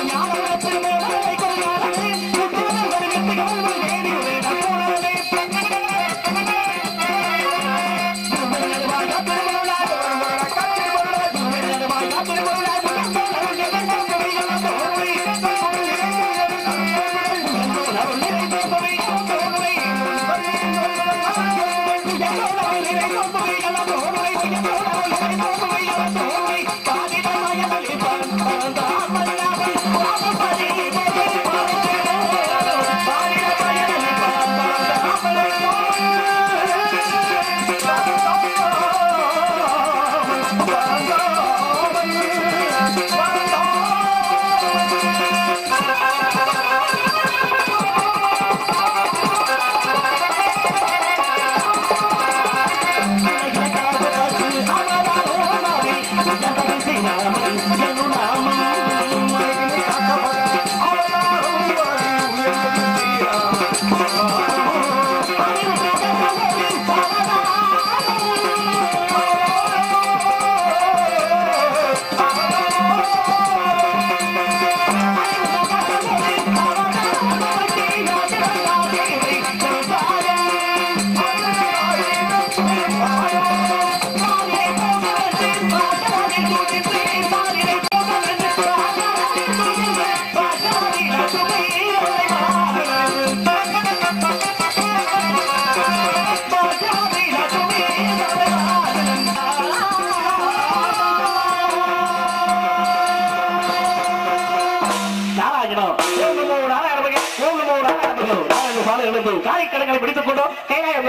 I'm not a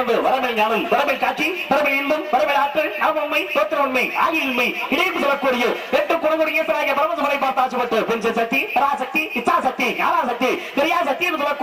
Kailayam வரமை ஞானம் வரமை காட்சி வரமை இன்பம் வரமை ஆற்றல் நாம உண்மை தோற்ற உண்மை ஆகிய உண்மை இணைப்பு சொல்லக்கூடிய எட்டு குணமுடைய பிறகு பரமசுமலை பார்த்தாச்சுப்பட்டு பெஞ்ச சக்தி பராசக்தி இச்சாசக்தி ஞானாசக்தி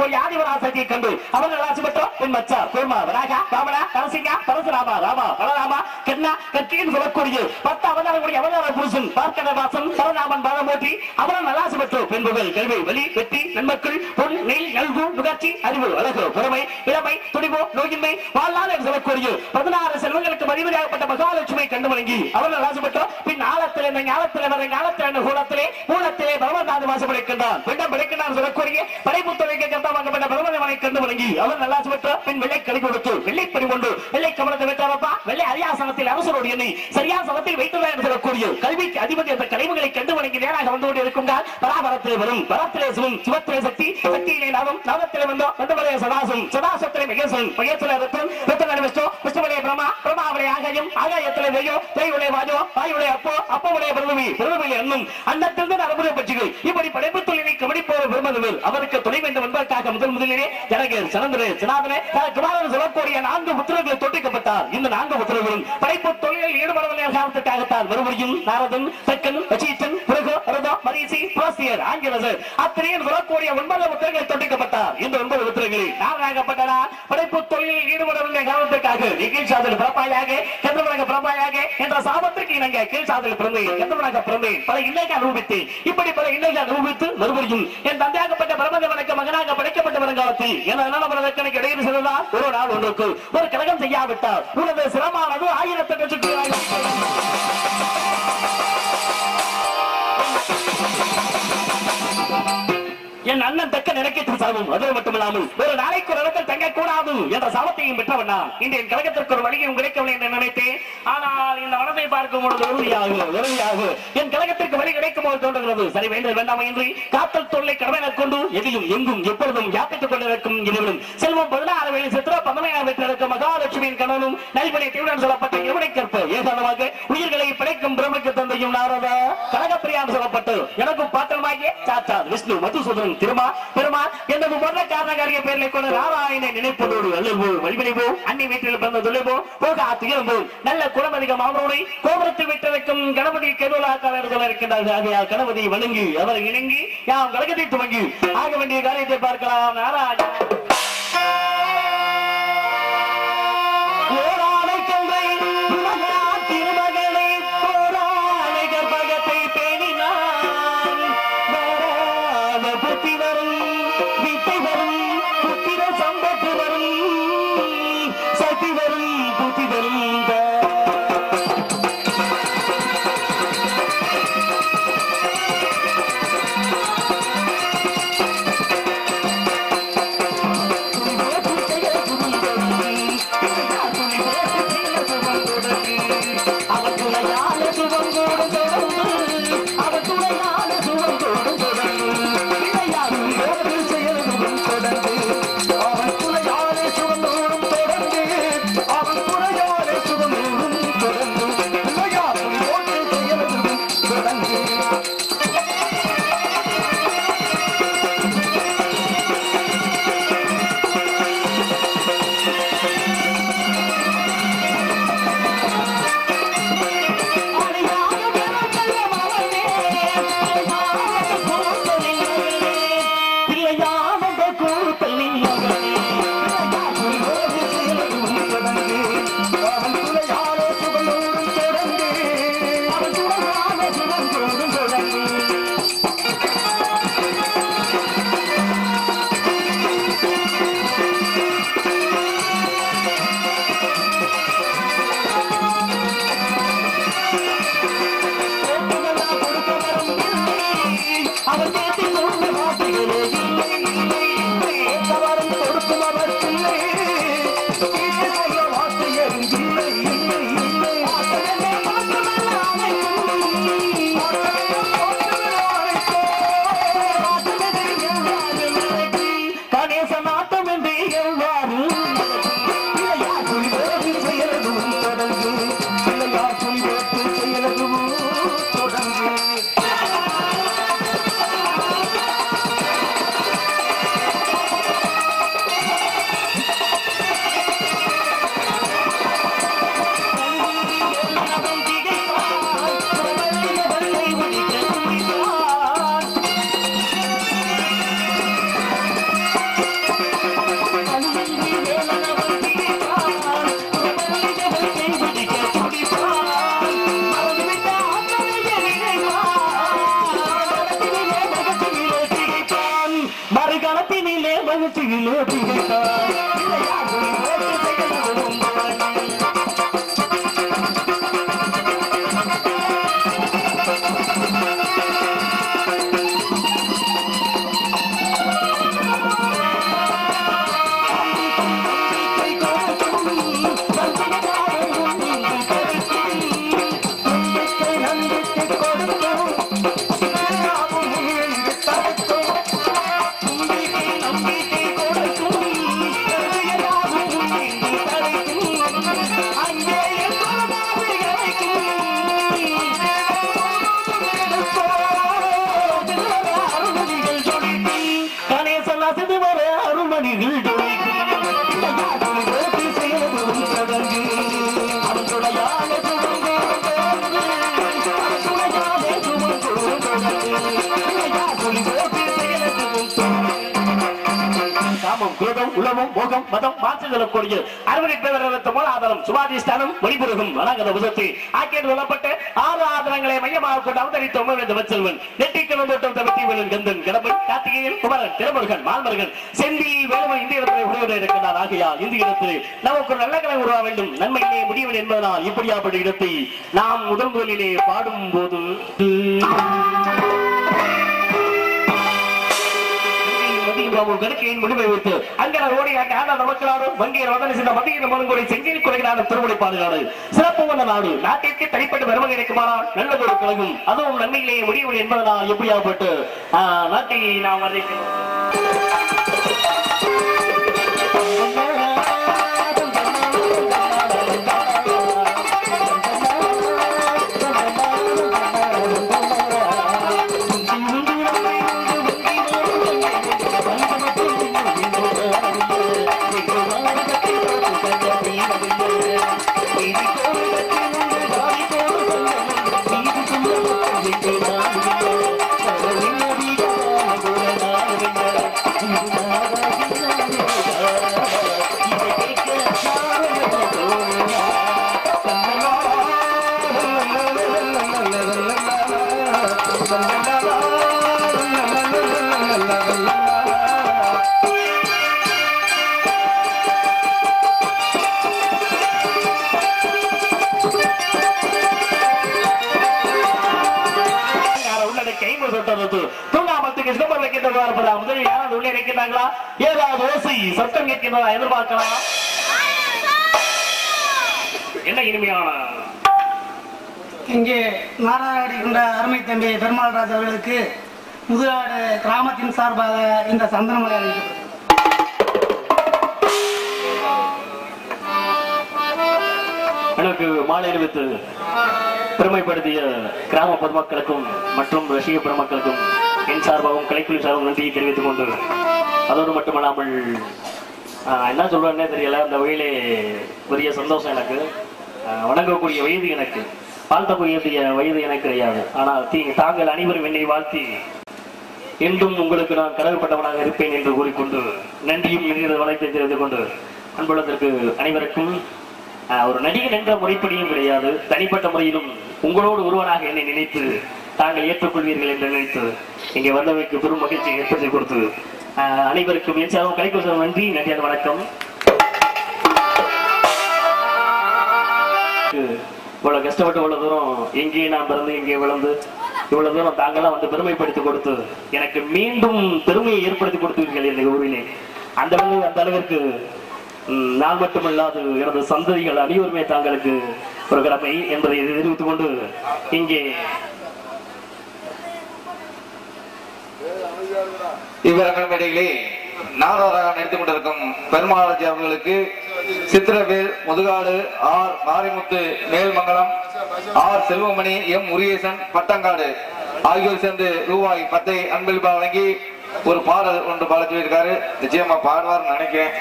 கிரியாசக்தி என்று கண்டு அவர்கள் ஆசி பெற்றோம் என் மச்சா கூர்மா வராகா ராமனா நரசிங்கா பரசுராமா ராமா பலராமா கண்ணா கட்டின்னு சொல்லக்கூடிய பத்து அவதாரம் கூடிய அவதார புருஷன் பார்க்கட வாசன் சரநாமன் அவர்கள் அவரும் பெற்றோம் பெண்புகள் கல்வி வலி வெற்றி நன்மக்கள் பொன் நெல் நல்கு நுகர்ச்சி அறிவு அழகு பொறுமை இளமை துணிவு நோயின்மை வாழ்நாள் என்று சொல்லக்கூடிய பதினாறு செல்வங்களுக்கு மதிமதியாகப்பட்ட மகாலட்சுமி கண்டு வணங்கி அவர்கள் ஆசைப்பட்டோம் பின் ஆழத்தில் இந்த ஞாலத்தில் வரை ஞாலத்தில் என்ற கூடத்திலே மூலத்திலே பரமநாத வாசம் பிடிக்கின்றான். பின்னம் பிடிக்கின்றான் சொல்லக்கூடிய படைப்புத்துறைக்கு கர்த்தமாக்கப்பட்ட பரமதவனை கண்டு வணங்கி. அவர் நல்லா ஆசைப்பட்டோம் பின் வெள்ளை கழி கொடுத்து வெள்ளை பறி கொண்டு வெள்ளை கமலத்தை வைத்தாரப்பா. வெள்ளை அரியாசனத்தில் அரசரோடு எண்ணி சரியா சமத்தில் வைத்துள்ளார் என்று சொல்லக்கூடிய கல்விக்கு அதிபதி அந்த கழிவுகளை கண்டு வணங்கி நேராக வந்து கொண்டு இருக்குங்கால் பராபரத்திலே வரும் பரத்திலே சுவம் சிவத்திலே சக்தி சக்தியிலே லாபம் லாபத்திலே வந்தோம் வந்தவரே சதாசம் சதாசத்திலே மகேசன் மகேஸ்வர ரத்தம் ரத்தன விஷ்ணு விஷ்ணுவலே பிரமா பிரமாவலே ஆகாயம் ஆகாயத்திலே வெய்யோ தேயுடைய வாஜோ வாயுடைய அப்போ அப்போவுடைய பிரதமி பிரபவிலே அன்னும் அன்னத்திலிருந்து நரபுர பட்சிகள் இப்படி படைப்பு தொழிலை கவனிப்போர் பெருமதுவர் அவருக்கு துணை வேண்டும் என்பதற்காக முதல் முதலிலே ஜனகர் சனந்தரே சினாதனே குமாரன் சொல்லக்கூடிய நான்கு புத்திரர்கள் தொட்டிக்கப்பட்டார். இந்த நான்கு புத்திரர்களும் படைப்பு தொழிலில் ஈடுபடவில்லை காரணத்திற்காகத்தான் மறுபடியும் நாரதன் தெக்கன் வசீச்சன் பிறகு ரதோ மரீசி புரோசியர் ஆங்கிலசர் அத்திரியன் சொல்லக்கூடிய ஒன்பது புத்திரர்கள் தொட்டிக்கப்பட்டார். இந்த ஒன்பது புத்திரங்களில் நாராகப்பட்டனா படைப்பு தொழிலில் ஈடுபடவில்லை காரணத்திற்காக நீ கீழ் சாதல் பிறப்பாயாக கந்தவனாக பிறப்பாயாக என்ற சாபத்திற்கு இணங்க கீழ் பிறந்தேன் கந்தவனாக பிறந்தேன். பல இல்லைக்கு அனுபவித்தேன். இப்படி பல இல்லைக்கு அனுபவித்து மறுபடியும் என் தந்தையாகப்பட்ட பிரபந்தவனுக்கு மகனாக படைக்க வருங்காலத்தில். என் அண்ணனவனுக்கு இடையில் செல்வதால் ஒரு நாள் ஒன்றுக்கு ஒரு கழகம் செய்யாவிட்டால். உனது சிரமானது ஆயிரத்தெட்டு. கண்ணன் தக்க நினைக்கிட்டு சர்வம். அது மட்டுமில்லாமல் ஒரு நாளைக்கு ஒரு இடத்தில் தங்க கூடாது என்ற சாபத்தையும் பெற்றவண்ணா. இந்த என் கழகத்திற்கு ஒரு வழியும் கிடைக்கவில்லை என்று நினைத்தேன். ஆனால் இந்த மனதை பார்க்கும் பொழுது உறுதியாக உறுதியாக என் கழகத்திற்கு வழி கிடைக்கும் போது தோன்றுகிறது. சரி வேண்டும் வேண்டாம் என்று காத்தல் தொல்லை கடமையாக கொண்டு எதிலும் எங்கும் எப்பொழுதும் யாப்பித்துக் கொண்டிருக்கும் இருவரும் செல்வம் பதினாறு வேலை சித்திர பதினையாறு வீட்டில் மகாலட்சுமியின் கணவனும் நல்வினை தீவிரம் சொல்லப்பட்ட இருவனை கற்ப ஏகாதமாக உயிர்களை படைக்கும் பிரமைக்கு தந்தையும் நாரதா. கழகப்பிரியான் சொல்லப்பட்டு எனக்கும் பாத்திரமாகிய சாத்தார் விஷ்ணு மதுசூதன் திருமா பெருமாள் எனது மரண காரணக்காரிய பேர்களை கொண்டு நாராயணை நினைப்பதோடு அல்லவோ வழிபணிவோ அன்னை வீட்டில் பிறந்த தொழிலோ போக துயரம்போ நல்ல குணமதிகம் அவரோடு கோபுரத்தில் விட்டிருக்கும் கணபதி கெருளாக்காரர்கள் இருக்கின்றார்கள். ஆகையால் கணபதி வணங்கி அவர் இணங்கி யாம் கழகத்தை துவங்கி ஆக வேண்டிய காரியத்தை பார்க்கலாம். நாராயண గుంగోటి లేపినట உலகம் போகம் மதம் மாற்றுதலக்கூடிய அறுவடை பேரத்த மூலாதாரம் சுபாதிஷ்டானம் மணிபுரகம் வணங்கத உதத்தி ஆக்கியது சொல்லப்பட்ட ஆறு ஆதாரங்களை மையமாக கொண்டு அவதரித்த உமவேந்த வச்சல்வன் நெட்டிக்கு வந்தோட்டம் தவித்தீவன் கந்தன் கடம்பன் கார்த்திகேயன் குமரன் திருமுருகன் மால்மருகன் செந்தி வேலுமை இந்திய இடத்தில் உடையவர் இருக்கின்றார் ஆகையால் இந்திய இடத்தில் நமக்கு ஒரு நல்ல கலை உருவா வேண்டும். நன்மையிலே முடியவன் என்பதனால் இப்படியாப்பட்ட இடத்தை நாம் முதல் முதலிலே பாடும் போது கடுக்கையின் முடிவை வைத்து அங்கன ஓடியாக்க ஆனா நமக்கலாடு வங்கியர் வதன சின்ன மத்திய மலங்கொடை செங்கில் குறைகிறான திருமணி பாடுகிறாடு சிறப்பு வந்த நாடு நாட்டிற்கு தனிப்பட்ட வருவம் கிடைக்குமானால் நல்லதொரு கழகம் அதுவும் நன்மையிலேயே முடிவு என்பதனால் எப்படியாப்பட்டு நாட்டை நாம் வர்ணிக்கிறோம். வைக்கின்றதா இருப்பதா? முதலில் யாராவது உள்ளே இருக்கின்றாங்களா ஏதாவது ஓசை சத்தம் கேட்கின்றதா எதிர்பார்க்கலாம்? என்ன இனிமையான? இங்கே நாடாடுகின்ற அருமை தம்பி பெருமாள் ராஜ் அவர்களுக்கு முதுகாடு கிராமத்தின் சார்பாக இந்த சந்தனமலை அளிக்கப்பட்டது எனக்கு மாலை அணிவித்து பெருமைப்படுத்திய கிராம பொதுமக்களுக்கும் மற்றும் ரசிக பெருமக்களுக்கும் என் சார்பாகவும் கலைக்குழு சார்பாகவும் நன்றியை தெரிவித்துக் கொண்டு அதோடு மட்டுமல்லாமல் என்ன சொல்றேன்னே தெரியல அந்த வகையிலே பெரிய சந்தோஷம் எனக்கு வணங்கக்கூடிய வயது எனக்கு வாழ்த்தக்கூடிய வயது எனக்கு கிடையாது ஆனால் தீ- தாங்கள் அனைவரும் என்னை வாழ்த்தி என்றும் உங்களுக்கு நான் கடவுப்பட்டவனாக இருப்பேன் என்று கூறிக்கொண்டு நன்றியும் நிறைந்த வளத்தை தெரிந்து கொண்டு அன்புள்ளதற்கு அனைவருக்கும் ஒரு நடிகன் என்ற முறைப்படியும் கிடையாது. தனிப்பட்ட முறையிலும் உங்களோடு ஒருவனாக என்னை நினைத்து தாங்கள் ஏற்றுக்கொள்வீர்கள் என்று நினைத்து இங்கே வந்தவைக்கு பெரும் மகிழ்ச்சியை ஏற்படுத்தி கொடுத்து அனைவருக்கும் என் கைகோசம் நன்றி. நன்றியான வணக்கம். இவ்வளவு கஷ்டப்பட்டு இவ்வளவு தூரம் எங்கேயே நான் பிறந்து இங்கே விளந்து இவ்வளவு தூரம் தாங்கெல்லாம் வந்து பெருமைப்படுத்தி கொடுத்து எனக்கு மீண்டும் பெருமையை ஏற்படுத்தி கொடுத்தீர்கள் என் ஊரிலே அந்த அளவு அந்த அளவிற்கு நான் மட்டுமல்லாது எனது சந்ததிகள் அனைவருமே தாங்களுக்கு ஒரு கடமை என்பதை தெரிவித்துக் கொண்டு இங்கே இவ்விரங்களும் இடையிலே நாடோராக நடித்துக் கொண்டிருக்கும் பெருமாளாஜி அவர்களுக்கு Chithiravel Muthukadu R Marimuthu Melmangalam R Selvamani M Murugesan Pattangadu ஆகியோர் சேர்ந்து ரூபாய் பத்தை அன்பளிப்பா வழங்கி ஒரு பாடல் ஒன்று பாட சொல்லியிருக்காரு. நிச்சயமா பாடுவார்னு நினைக்கிறேன்.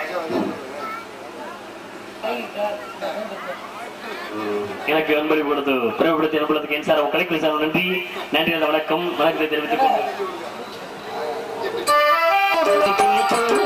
எனக்கு அன்பளிப்பு கொடுத்து பெருமைப்படுத்தி அன்பளத்துக்கு என்சார் சார் கலைக்குழு சார் நன்றி. நன்றி வணக்கம். வணக்கத்தை தெரிவித்துக் கொண்டு என்ன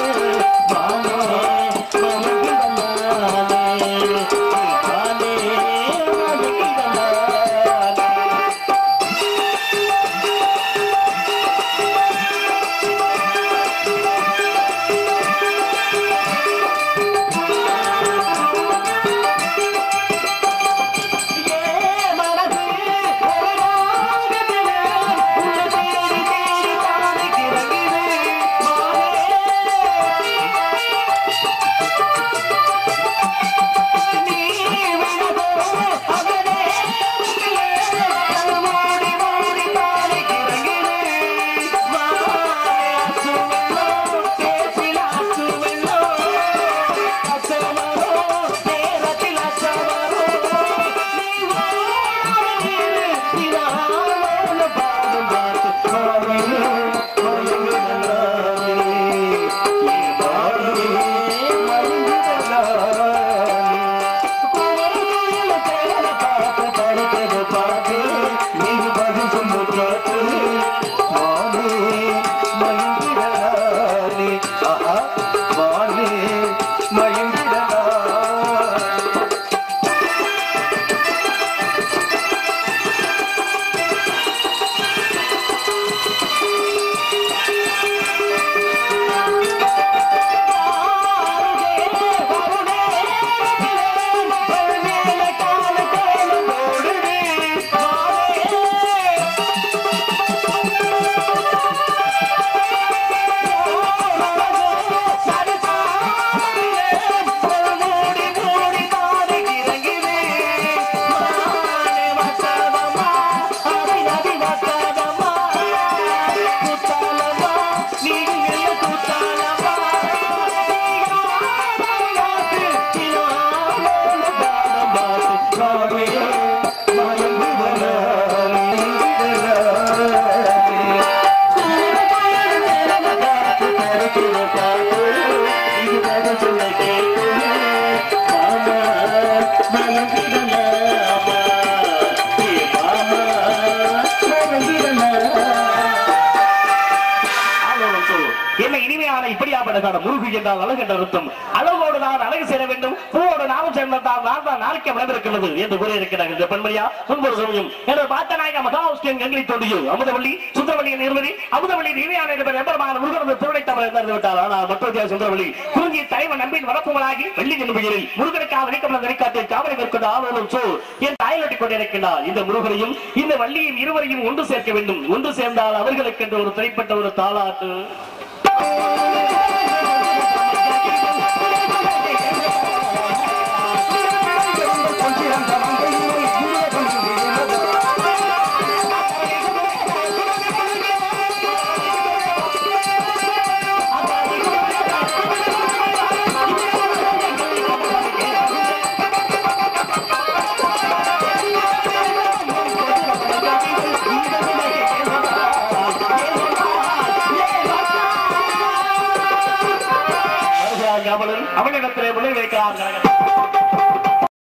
இப்படியாப்பட்ட முருகு என்றால் அழகு என்ற அர்த்தம். அழகோடு நான் அழகு சேர வேண்டும். பூவோடு நாமம் சேர்ந்தால் நான் தான் நாளைக்கு விளைந்திருக்கிறது என்று கூறியிருக்கிறார்கள் இந்த பெண்மணியா முன்பொரு சமயம் என்ற பாத்தநாயக மகாவிஷ்ணன் கங்கை தோன்றியோ அமுதவள்ளி சுந்தரவள்ளி நிர்மதி அமுதவள்ளி தேவியான எம்பரமான முருகனது திருவிடை தவறு இருந்து விட்டார் ஆனால் மற்றொரு சுந்தரவள்ளி குறிஞ்சி தலைவன் நம்பின் வரப்புகளாகி வெள்ளி என்பதில் முருகனுக்காக நினைக்கப்பட்ட வெளிக்காட்டில் காவலை மேற்கொண்ட ஆவலும் சோ என் தாய்லட்டி கொண்டிருக்கிறார் இந்த முருகனையும் இந்த வள்ளியும் இருவரையும் ஒன்று சேர்க்க வேண்டும். ஒன்று சேர்ந்தால் அவர்களுக்கு என்று ஒரு திரைப்பட்ட ஒரு தாளாட்டு.